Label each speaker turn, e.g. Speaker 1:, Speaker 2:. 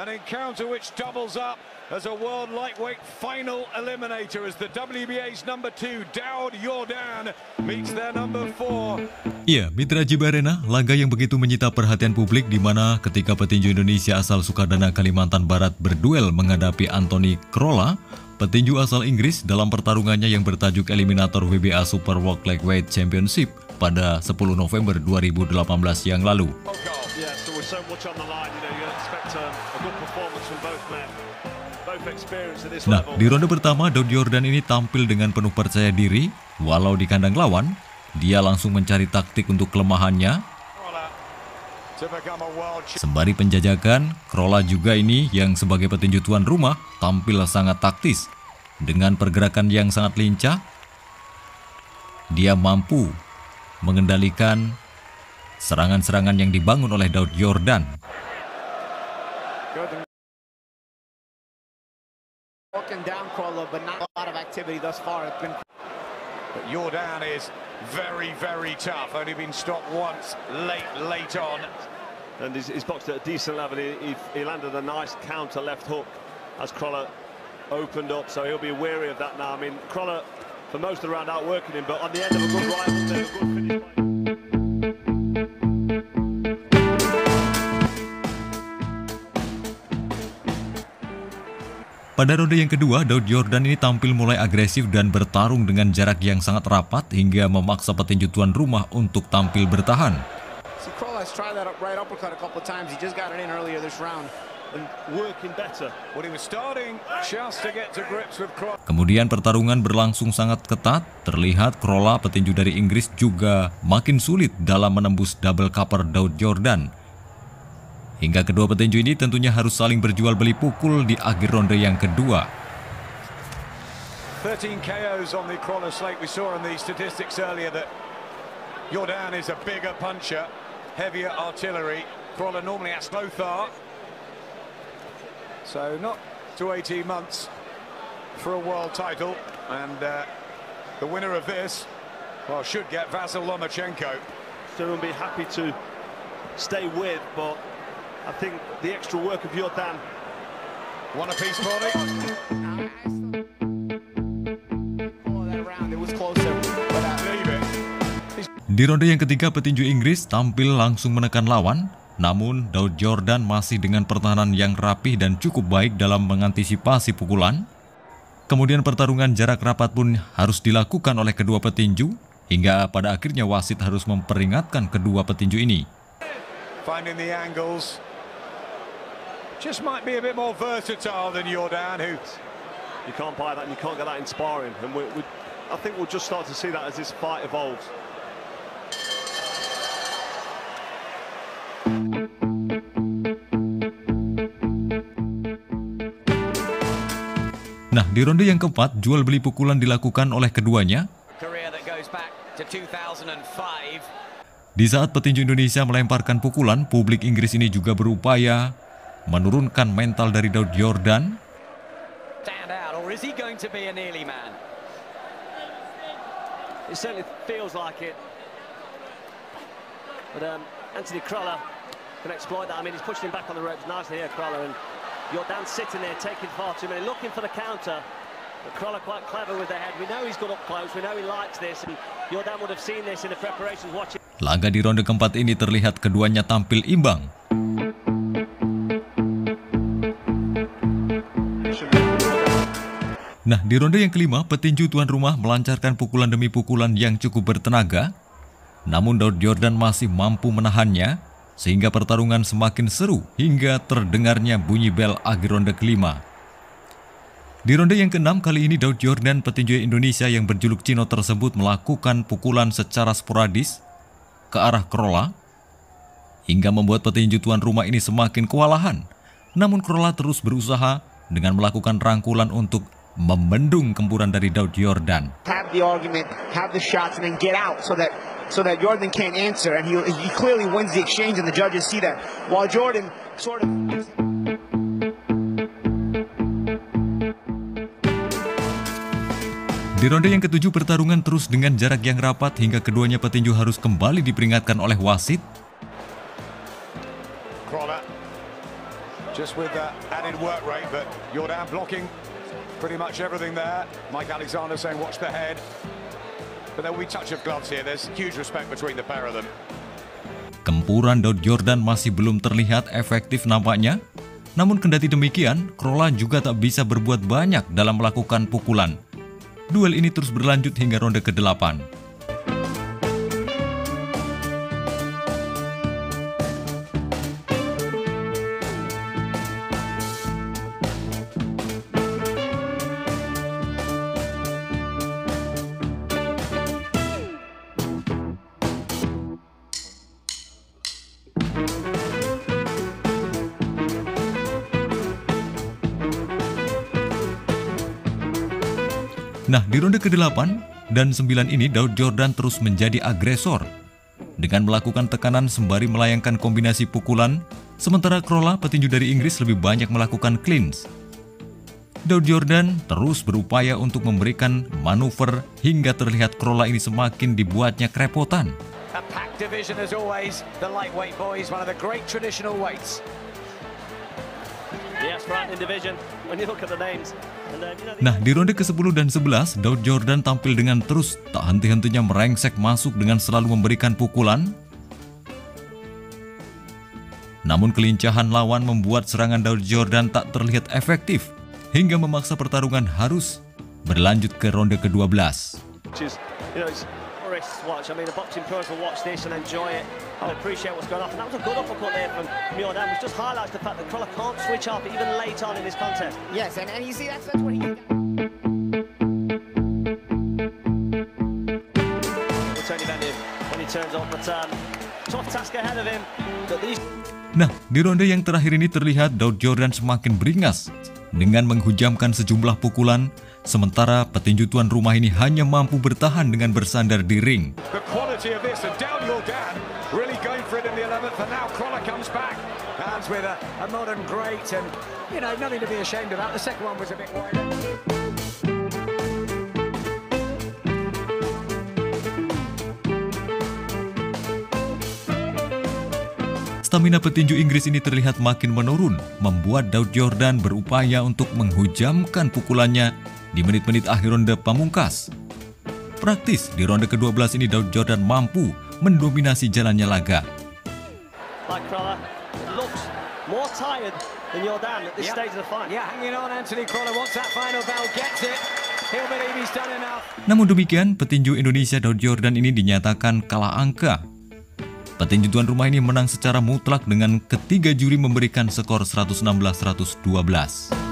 Speaker 1: An encounter which doubles up as a world lightweight final eliminator as the WBA's number two, Daud Yordan, meets their number four.
Speaker 2: Iya, Mitra Jibarena, laga yang begitu menyita perhatian publik di mana ketika petinju Indonesia asal Sukadana Kalimantan Barat berduel menghadapi Anthony Krolla, petinju asal Inggris dalam pertarungannya yang bertajuk Eliminator WBA Super World Lightweight Championship pada 10 November 2018 yang lalu. Nah, di ronde pertama, Daud Jordan ini tampil dengan penuh percaya diri, walau di kandang lawan, dia langsung mencari taktik untuk kelemahannya. Sembari penjajakan, Krolla juga ini yang sebagai petinju tuan rumah tampil sangat taktis. Dengan pergerakan yang sangat lincah, dia mampu mengendalikan serangan-serangan yang dibangun oleh Daud Jordan.
Speaker 3: Walking down Crawler, but not a lot of activity thus far. It's been
Speaker 1: is very, very tough. Only been stopped once late, late on.
Speaker 4: And he's, he's boxed at a decent level. He, he, he landed a nice counter left hook as Crawler opened up, so he'll be weary of that now. I mean, Crawler, for most of the round, outworking him, but on the end of a good rival,
Speaker 2: Pada ronde yang kedua, Daud Jordan ini tampil mulai agresif dan bertarung dengan jarak yang sangat rapat hingga memaksa petinju tuan rumah untuk tampil bertahan. Kemudian pertarungan berlangsung sangat ketat, terlihat Krolla petinju dari Inggris juga makin sulit dalam menembus double cover Daud Jordan. Hingga kedua petinju ini tentunya harus saling berjual beli pukul di akhir ronde yang kedua.
Speaker 1: 13 KOs on the crawler slate. We saw in the statistics earlier that Jordan is a bigger puncher, heavier artillery. Crawler normally has both are. So not to 18 months for a world title. And uh, the winner of this, well, should get Vasil Lomachenko.
Speaker 4: Still will be happy to stay with, but I think the extra work of Jordan
Speaker 1: One apiece, Paulie.
Speaker 3: It was closer. But
Speaker 1: Leave it.
Speaker 2: Di ronde yang ketiga petinju Inggris tampil langsung menekan lawan, namun Daud Jordan masih dengan pertahanan yang rapih dan cukup baik dalam mengantisipasi pukulan. Kemudian pertarungan jarak rapat pun harus dilakukan oleh kedua petinju, hingga pada akhirnya wasit harus memperingatkan kedua petinju ini.
Speaker 1: Finding the angles. Just might be a bit more versatile than Jordan, who
Speaker 4: You can't buy that and you can't get that in sparring. And we, we, I think we'll just start to see that as this fight evolves.
Speaker 2: Nah, di ronde yang keempat, jual beli pukulan dilakukan oleh keduanya.
Speaker 5: career that goes back to 2005.
Speaker 2: Di saat petinju Indonesia melemparkan pukulan, publik Inggris ini juga berupaya menurunkan mental dari Daud Jordan.
Speaker 4: But um, Anthony Cruller can exploit that. I mean, he's pushing him back on the ropes nicely here, Cruller. And Jordan sitting there taking far too many, looking for the counter. But Cruller quite clever with the head. We know he's got up close. We know he likes this. And Jordan would have seen this in the preparations watching.
Speaker 2: Laga di ronde keempat ini terlihat keduanya tampil imbang. Nah, di ronde yang kelima, petinju tuan rumah melancarkan pukulan demi pukulan yang cukup bertenaga. Namun Daud Jordan masih mampu menahannya, sehingga pertarungan semakin seru hingga terdengarnya bunyi bel akhir ronde kelima. Di ronde yang keenam kali ini Daud Jordan petinju Indonesia yang berjuluk Cino tersebut melakukan pukulan secara sporadis ke arah Krolla hingga membuat petinju tuan rumah ini semakin kewalahan. Namun Krolla terus berusaha dengan melakukan rangkulan untuk membendung gempuran dari Daud Jordan.
Speaker 3: So that Jordan can't answer, and he he clearly wins the exchange, and the judges see that. While Jordan sort of.
Speaker 2: Di ronde yang ketujuh pertarungan terus dengan jarak yang rapat hingga keduanya petinju harus kembali diperingatkan oleh wasit.
Speaker 1: just with that added work rate, but Jordan blocking pretty much everything there. Mike Alexander saying watch the head. But there will be touch of gloves here. There's huge respect between the pair of them.
Speaker 2: Gempuran Daud Jordan masih belum terlihat efektif nampaknya. Namun kendati demikian, Krola juga tak bisa berbuat banyak dalam melakukan pukulan. Duel ini terus berlanjut hingga ronde ke-8. Nah, di ronde ke-8 dan 9 ini Daud Jordan terus menjadi agresor dengan melakukan tekanan sembari melayangkan kombinasi pukulan, sementara Krola petinju dari Inggris lebih banyak melakukan cleans. Daud Jordan terus berupaya untuk memberikan manuver hingga terlihat Krola ini semakin dibuatnya kerepotan. Nah, di ronde ke-10 dan 11, Daud Jordan tampil dengan terus tak henti-hentinya merengsek masuk dengan selalu memberikan pukulan. Namun kelincahan lawan membuat serangan Daud Jordan tak terlihat efektif hingga memaksa pertarungan harus berlanjut ke ronde ke-12.
Speaker 4: Tourists watch. I mean, the boxing pros will watch this and enjoy it and appreciate what's going on. And that was a good uppercut there from Mjordan, which just highlights the fact that Cruller can't switch up even late on in this contest.
Speaker 3: Yes, and, and you see that's that's what he.
Speaker 4: With Tony Bennett when he turns on, but um, tough task ahead of him. But these
Speaker 2: Nah, di ronde yang terakhir ini terlihat Daud Jordan semakin beringas dengan menghujamkan sejumlah pukulan, sementara petinju tuan rumah ini hanya mampu bertahan dengan bersandar di ring.
Speaker 1: The quality of this, and down Jordan, really going for it in the 11th, and now Kroller comes back.
Speaker 5: Hands with a, a modern great, and you know nothing to be ashamed about. The second one was a bit wider.
Speaker 2: Stamina petinju Inggris ini terlihat makin menurun, membuat Daud Jordan berupaya untuk menghujamkan pukulannya di menit-menit akhir ronde pamungkas. Praktis, di ronde ke-12 ini Daud Jordan mampu mendominasi jalannya laga.
Speaker 4: like Cruller looks more tired than Jordan at this
Speaker 5: Yep.
Speaker 4: stage of the fight.
Speaker 5: Yeah, hanging on. Anthony Crawler wants that final bell, gets it. He'll believe he's done enough.
Speaker 2: Namun demikian, petinju Indonesia Daud Jordan ini dinyatakan kalah angka. Petinju tuan rumah ini menang secara mutlak dengan ketiga juri memberikan skor 116-112.